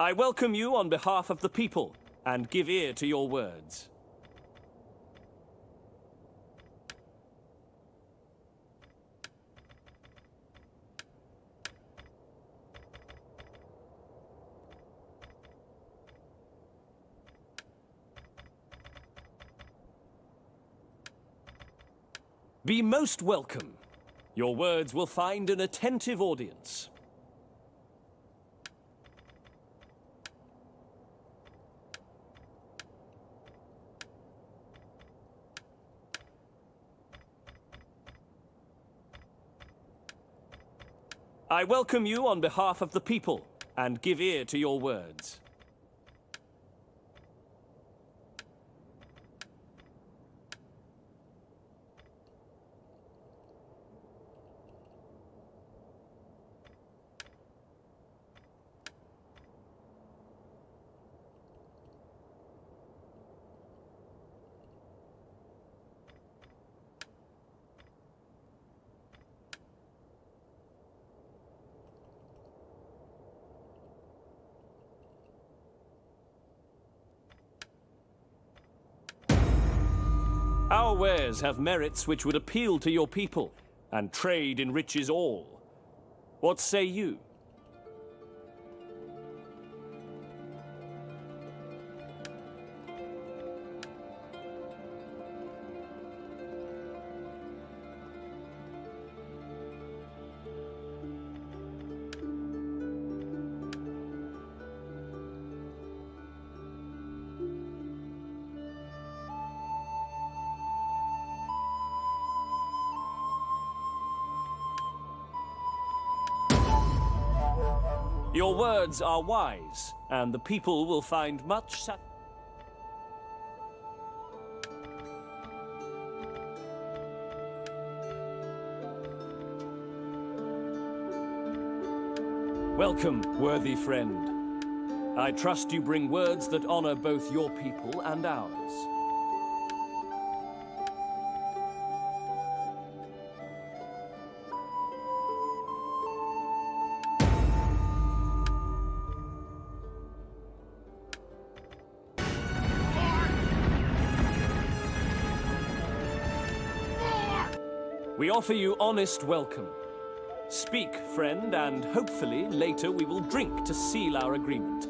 I welcome you on behalf of the people and give ear to your words. Be most welcome. Your words will find an attentive audience. I welcome you on behalf of the people and give ear to your words. Our wares have merits which would appeal to your people, and trade enriches all. What say you? Your words are wise, and the people will find much sat- Welcome, worthy friend. I trust you bring words that honor both your people and ours. We offer you honest welcome. Speak, friend, and hopefully later we will drink to seal our agreement.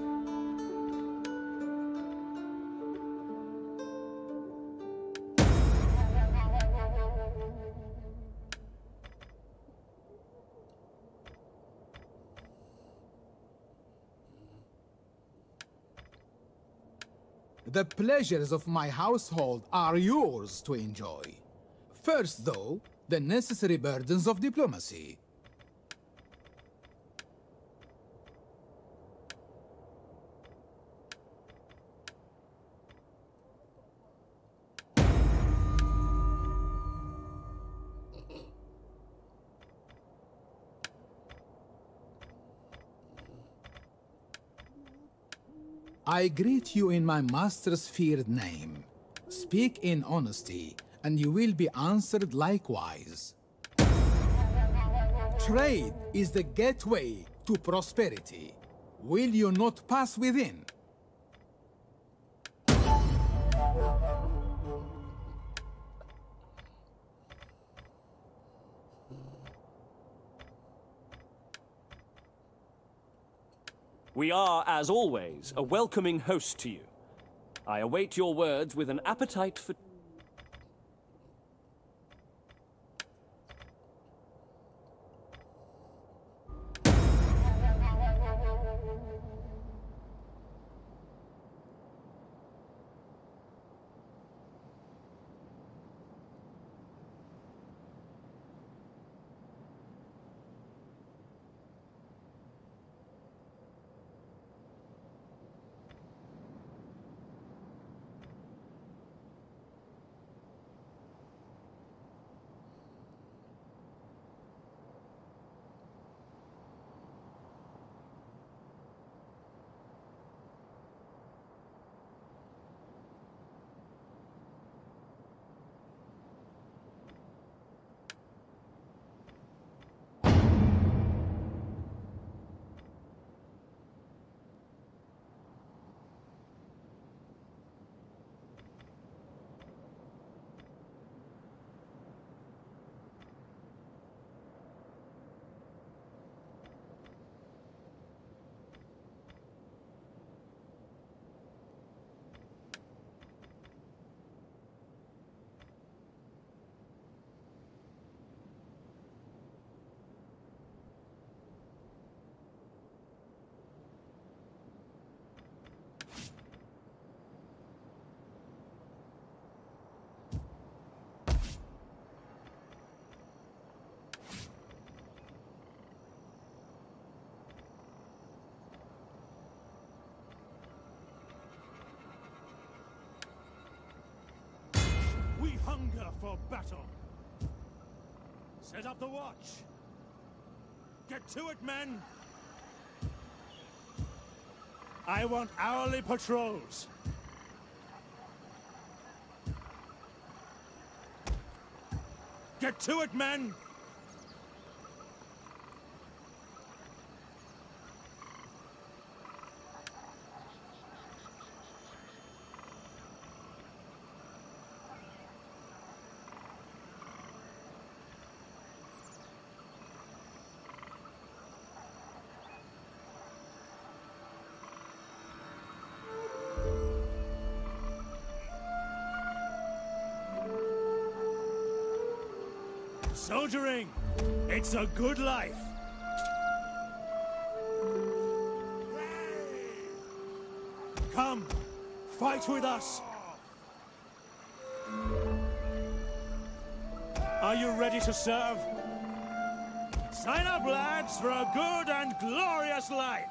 The pleasures of my household are yours to enjoy. First, though, the necessary burdens of diplomacy. I greet you in my master's feared name. Speak in honesty, and you will be answered likewise. Trade is the gateway to prosperity. Will you not pass within? We are, as always, a welcoming host to you. I await your words with an appetite for... for battle. Set up the watch. Get to it, men! I want hourly patrols. Get to it, men! Soldiering! It's a good life! Come, fight with us! Are you ready to serve? Sign up, lads, for a good and glorious life!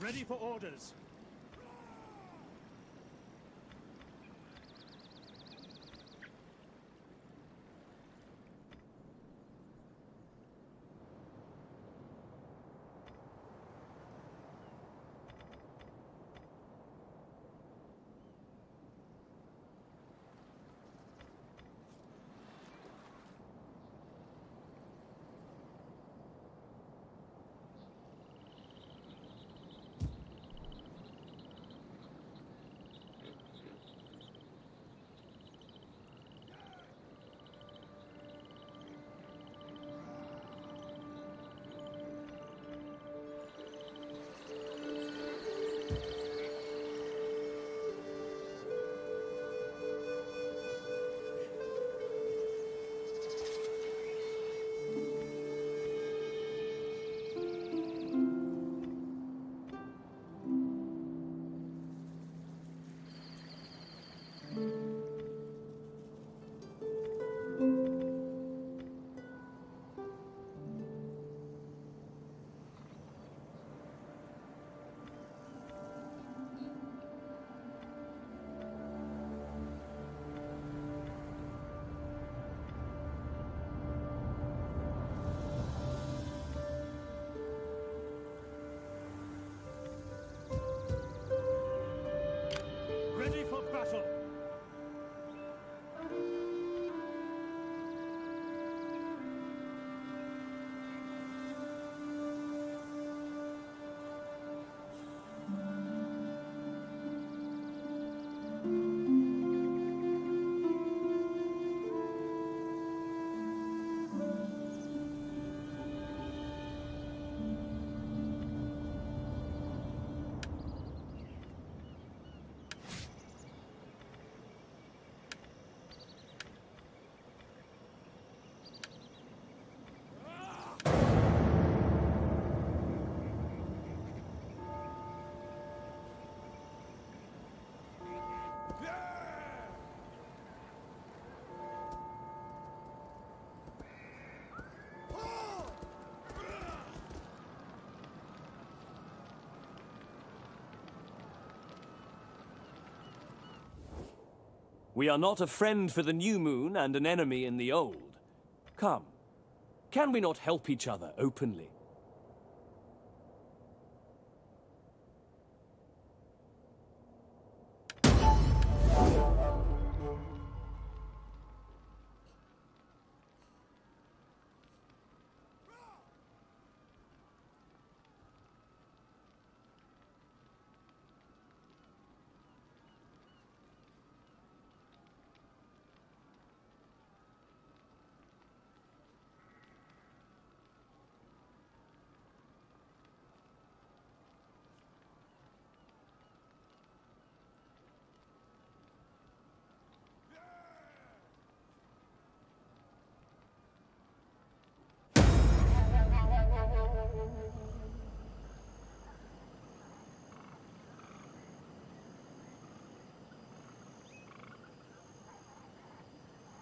Ready for orders. We are not a friend for the new moon and an enemy in the old. Come, can we not help each other openly?